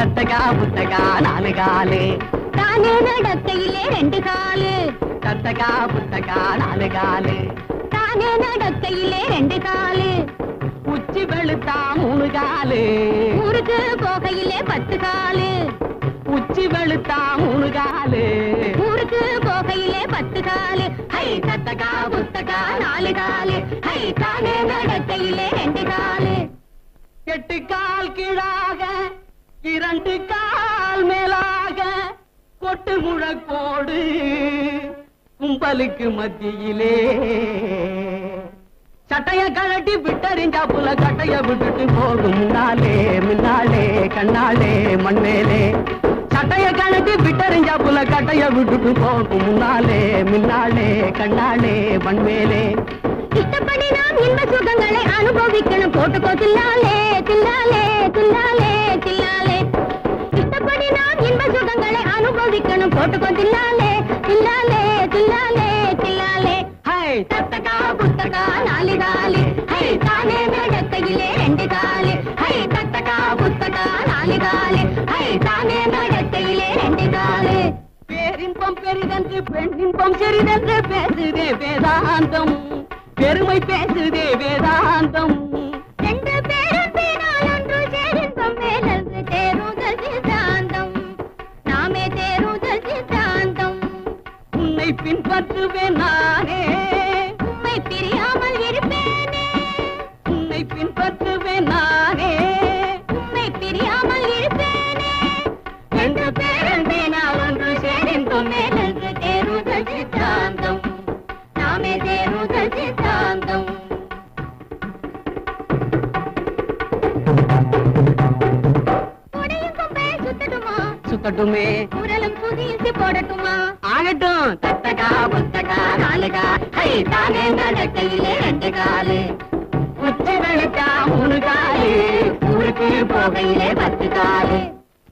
தத்தகா புத்தகா நாலு காலு. தானே நடக்கையிலே ரெண்டு காலு. தத்தகா புத்தகா நாலு காலு. தானே நடக்கையிலே ரெண்டு காலு. உச்சி வெளுத்தா மூணு காலு. ஊருக்கு போகையிலே பத்து காலு. உச்சி வெளுத்தா மூணு காலு. ஊருக்கு போகையிலே பத்து காலு. ஹை தத்தகா புத்தகா நாலு காலு. ஹை தானே நடக்கையிலே ரெண்டு காலு. எட்டு கால் கீழாக இரண்டு கால் மேலாக கொட்டு முழக்கோடு கும்பலுக்கு மத்தியிலே. சட்டைய கழட்டி விட்டறிஞ்சா புல கட்டைய விட்டுட்டு போகும் முன்னாலே முன்னாலே கண்ணாலே மண்மேலே. சட்டைய கழட்டி விட்டறிஞ்சா புல கட்டைய விட்டுட்டு போகும் முன்னாலே முன்னாலே கண்ணாலே மண்மேலே. இஷ்டப்படி நாம் இன்ப சுகங்களை அனுபவிக்கணும் போட்டுக்கோ சுகங்களை போட்டுக்கோ தில்லாலே தில்லாலே தில்லாலே தில்லாலே. ஹை தத்தகா புத்தகா நாலு காலி. ஹை தானே நடக்கையிலே ரெண்டு காலி. ஹை தத்தகா புத்தகா நாலு காலி. ஹை தானே நடக்கையிலே ரெண்டு காலி. பேரின்பம் பெரிதென்று பெண்ணின்பம் சிறிதென்று பேசுதே வேதாந்தம். பெருமை பேசுதே வேதாந்தம். நாமே தேருதல் சித்தாந்தம். உன்னை பின்பற்றுவேன் நானே. உம்மை பிரியாமல் இருப்பேனே. உன்னை பின்பற்றுவேன் சுத்தட்டுமே குரலும் சுதீசி போடட்டுமா ஆகட்டும் தத்தகா புத்தகா நாலுகா ஹை தானே நடக்கையிலே ரெண்டு காலு உச்சி வெளுத்தா மூணு காலு ஊருக்கு போகையிலே பத்து காலு